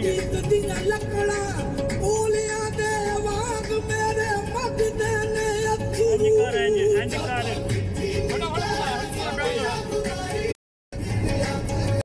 Yeah.